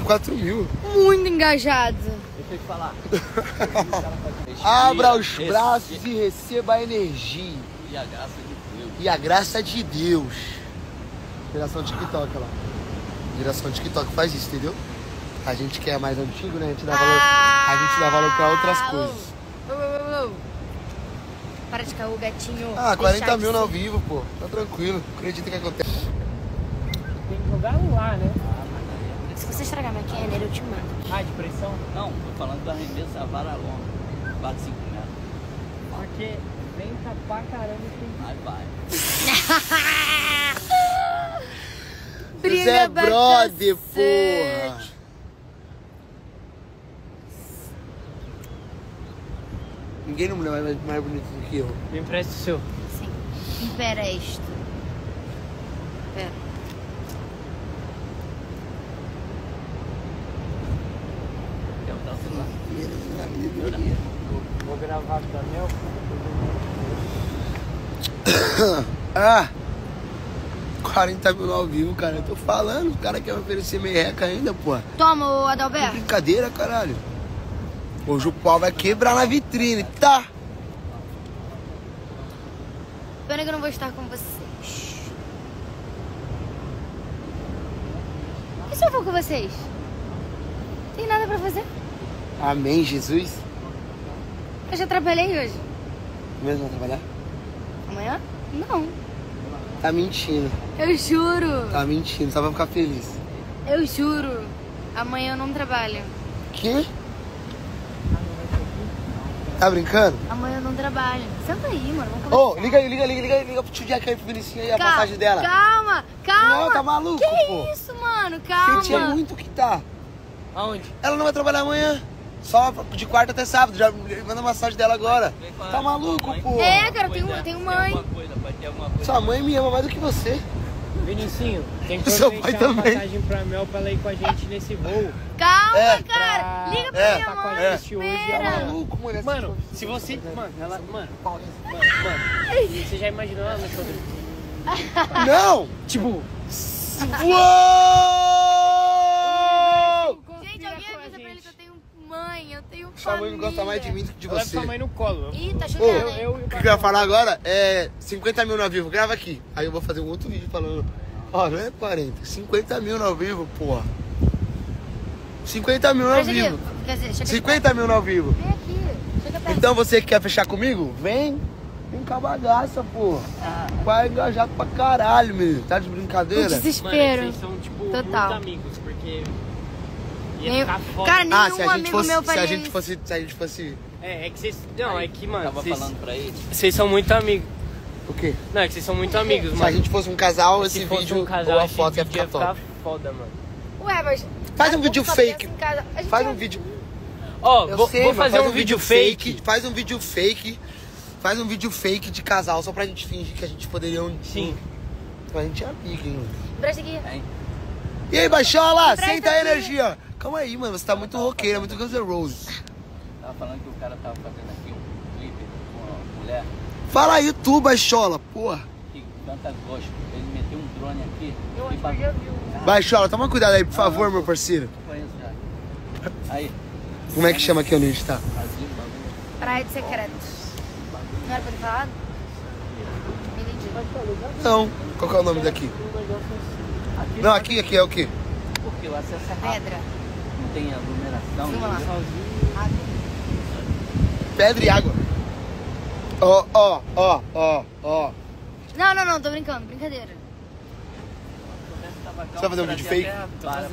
34 mil. Muito engajado. Deixa eu te falar. Abra os braços e receba a energia. E a graça de Deus. E a graça de Deus. Geração TikTok, olha lá. Geração TikTok faz isso, entendeu? A gente que é mais antigo, né? A gente dá valor, a gente dá valor pra outras Ah, coisas. ô, ô. Para de cair o gatinho. Ah, 40 deixar mil no ao vivo, pô. Tá tranquilo. Acredita que acontece. Tem que jogar no ar, né? Se você estragar minha canner, eu te mando. Ah, de pressão? Não, tô falando do arremesso a vara longa. Bate 5 metros. Porque venta pra caramba e tem Aí vai. Briga Zé. Brother, porra. Ninguém não mulher mais, mais bonito do que eu. Me empresta o seu. Sim. Empresto. Pera. Quer botar o celular? Vou gravar Mel. Ah! 40 mil ao vivo, cara. Eu tô falando, o cara quer me oferecer merreca ainda, pô. Toma, ô Que Adalberto. brincadeira, caralho. Hoje o pau vai quebrar na vitrine, tá? Pena que eu não vou estar com vocês. E se eu for com vocês? Tem nada pra fazer? Amém, Jesus. Eu já trabalhei hoje. Mesmo vai trabalhar? Amanhã? Não. Tá mentindo. Eu juro. Tá mentindo, só pra ficar feliz. Eu juro. Amanhã eu não trabalho. Que? Tá brincando? Amanhã eu não trabalho. Senta aí, mano. Vamos Ô, conversar. liga aí, liga, liga, liga, liga pro tio Jack aí pro Vinicinho aí, a Calma, passagem dela. Calma, calma. Não, tá maluco, que pô. isso, mano? Calma. Sente aí muito que tá. Aonde? Ela não vai trabalhar amanhã. Só de quarta até sábado. Já manda a massagem dela agora. Tá maluco, pô? É, cara, eu tenho, é, eu tenho mãe. Sua mãe me ama mais do que você. Vinicinho, tem que Seu pai aproveitar a também. passagem pra Mel pra ela ir com a gente nesse voo. Calma, É. cara. Pra- Liga pra É, minha tá com a mãe. gente hoje, Tá Espera. maluco, mulher. Mano, se você. Mano, ela. Mano, mano, mano. Você já imaginou ela no show. Não! Tipo, Uou! Gente, alguém com a avisa pra ele gente. que eu tenho mãe, eu tenho Sua mãe família. gosta mais de mim do que de leva você. sua mãe no colo. Ih, tá Ô, chovendo, Eu, hein? eu, O que eu ia falar agora é 50 mil no ao vivo. Grava aqui. Aí eu vou fazer um outro vídeo falando. Ó, não é 40. 50 mil no ao vivo, porra. 50 mil no ao vivo. Quer dizer, chega 50 mil no ao vivo. Vem aqui. Chega perto. Então você que quer fechar comigo, vem. Vem com a bagaça, porra. Vai engajar pra caralho, menino. Tá de O brincadeira? desespero. Mano, vocês são, tipo, Total. muito amigos, porque. Nem- ficar foda. Cara, nenhum Ah, se a gente amigo fosse. meu Se faria a gente isso. fosse. Se a gente fosse. É, é que vocês. Não, é que, mano, Tava vocês, falando pra ele. vocês são muito amigos. O quê? Não, é que vocês são muito amigos, Se mano. a gente fosse um casal, Se esse vídeo um casal, ou a foto ia ficar top. foda, mano. Ué, mas... Faz um vídeo fake. Faz um vídeo. Ó, Eu vou, sei, vou mas fazer faz um vídeo fake. Faz um vídeo fake. Faz um vídeo fake de casal, só pra gente fingir que a gente poderia um. Sim. Pra gente é amigo, hein? Presta aqui. Hein? E aí, Baixola, Presta senta a aqui. energia. Calma aí, mano. Você tá muito roqueira, muito Guns N' Roses. Tava falando que o cara tava fazendo aqui um clipe com uma mulher Fala aí, tu, Baixola, porra. que canta gospel. Ele meteu um drone aqui. Eu acho que eu já vi. Baixola, toma cuidado aí, por favor, meu parceiro. Conheço já. Aí, Como é que chama aqui onde a gente tá? Praia de secretos. Não era pra ter falado? Não. Qual que é o nome daqui? Aqui, Não, aqui, aqui é o quê? Porque o acesso é. Pedra. Tem aglomeração. Lá. Pedra e água. Ó, ó, ó, ó, ó. Não, não, não, tô brincando. Brincadeira. Você vai fazer um vídeo fake? Para,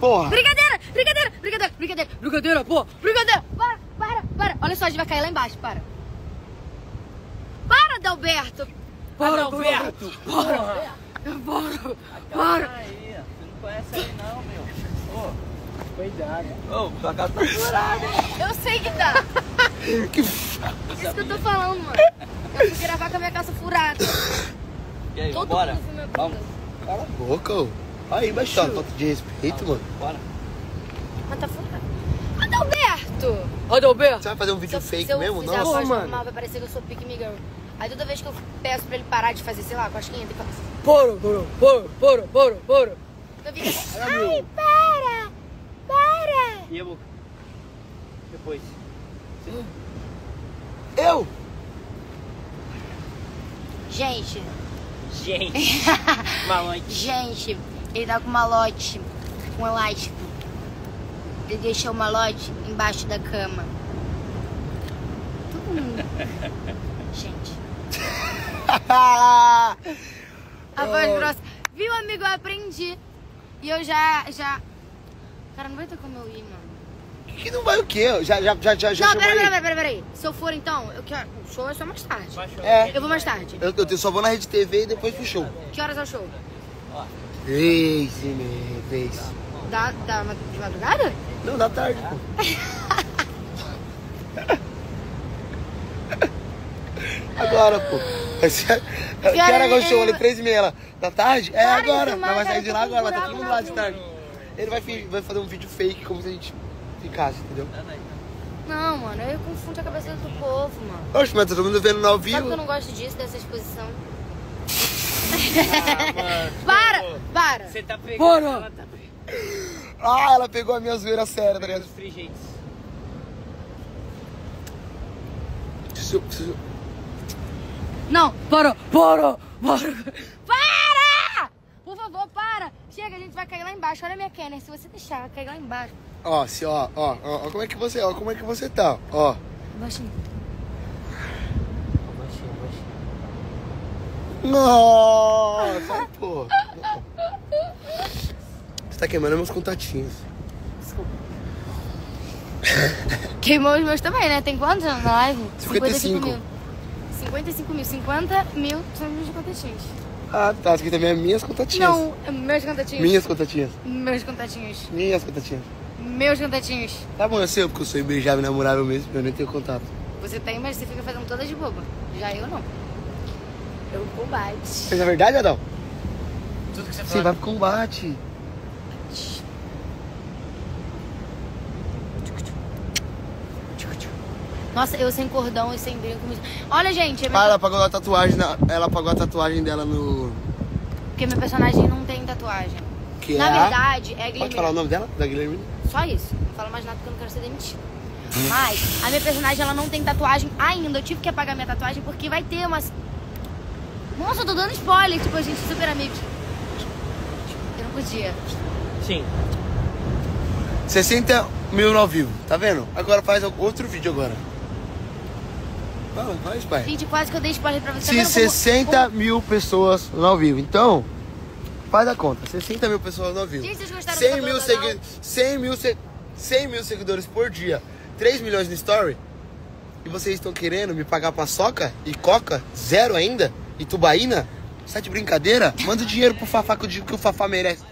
Porra. Brincadeira, brincadeira, brincadeira, brincadeira, brincadeira, pô, brincadeira. Para, para, para. Olha só, a gente vai cair lá embaixo, para. Para, Dalberto. Para, Adalberto! Para, para, para. Aí, você não conhece aí não, meu. Cuidado. Ô, ô, tua casa tá furada. Eu sei que tá. Que... Isso que eu tô falando, mano. Eu fui gravar com a minha calça furada. E aí, Todo bora? Vamos. Cala a boca, ô. Aí, Baixola, falta de respeito, mano. bora. Mas tá furada. Adalberto! Adalberto! Você vai fazer um vídeo se eu, fake se eu mesmo? Nossa. voz mano. normal, vai parecer que eu sou me girl. Aí toda vez que eu peço pra ele parar de fazer, sei lá, cosquinha, ele fala assim, Poro, poro, poro, poro, poro, poro. eu fico assim, ai, para! E a boca? Depois. Eu? Gente, Gente. Malote. gente, ele tá com malote, com elástico. Ele deixou o malote embaixo da cama. Todo mundo. Gente, a voz grossa. Viu, amigo? Eu aprendi. E eu já, já... Cara, não vai ter como eu ir, mano. que não vai o quê? Já, já, já, já, já não, chamou pera, aí? pera, pera, pera, pera aí. Se eu for então, eu quero... o show é só mais tarde. É. Eu vou mais tarde. Eu, eu só vou na Rede TV e depois pro show. Que horas é o show? Vez e meia, vez. Da, da, de madrugada? Não, da tarde, pô. Agora, pô. Que hora é o show? Ali, três e meia. Ela, Da tarde? É agora. Nós vai sair de eu lá agora, vai estar com todo mundo lá de tarde. Ele vai, vai fazer um vídeo fake, como se a gente ficasse, entendeu? Não, mano, eu confundo a cabeça do povo, mano. Oxe, mas tá todo mundo vendo no ao Sabe que eu vivo. não gosto disso, dessa exposição? Ah, mano. Para! Para! Você tá pegando. Bora. Ela tá pegando Ah, ela pegou a minha zoeira séria, tá ligado? os. Preciso- preciso- Não, para! Para! Para! Para! Por favor, para! Chega, a gente vai cair lá embaixo. Olha a minha Kenner, se você deixar, vai cair lá embaixo. Ó, se, ó, ó, ó, ó, como é que você, ó, como é que você tá, ó. Baixinho. Baixinho, baixinho. Nossa, pô. Você tá queimando meus contatinhos. Queimou os meus também, né? Tem quantos na live? 55. mil. 55 mil. 50 mil são meus contatinhos. Ah, tá. Isso aqui também é minhas contatinhas. Não, é meus contatinhos. Minhas contatinhas. Meus contatinhos. Minhas contatinhas. Meus contatinhos. Tá bom, eu sei, porque eu sou imbeijável e namorável mesmo, eu nem tenho contato. Você tem, mas você fica fazendo todas de boba. Já eu não. Eu combate. Mas é verdade, Adão? Tudo que você Você fala. vai pro combate. Nossa, eu sem cordão e sem brinco. Olha, gente, é Ah, minha- ela apagou a tatuagem, na- ela apagou a tatuagem dela no... porque meu personagem não tem tatuagem. Que Na é a- verdade, é Pode falar o nome dela? Da Guilhermina? Só isso. Não falo mais nada porque eu não quero ser demitida. Mas a minha personagem ela não tem tatuagem ainda. Eu tive que apagar minha tatuagem porque vai ter umas. Nossa, eu tô dando spoiler, tipo, a gente é super amigos. Eu não podia. Sim. 60 mil no ao vivo, tá vendo? Agora faz outro vídeo agora. Fala, faz, pai. Gente, quase que eu dei spoiler pra você. Se Tá vendo como- 60 mil pessoas no ao vivo, então, faz a conta. 60 mil pessoas no ao vivo. Gente, vocês gostaram 100 do mil, segui 100, mil se 100 mil seguidores por dia, 3 milhões no story, e vocês estão querendo me pagar paçoca e coca, zero ainda, e tubaína? Você tá de brincadeira? Manda o dinheiro pro Fafá que eu digo que o Fafá merece.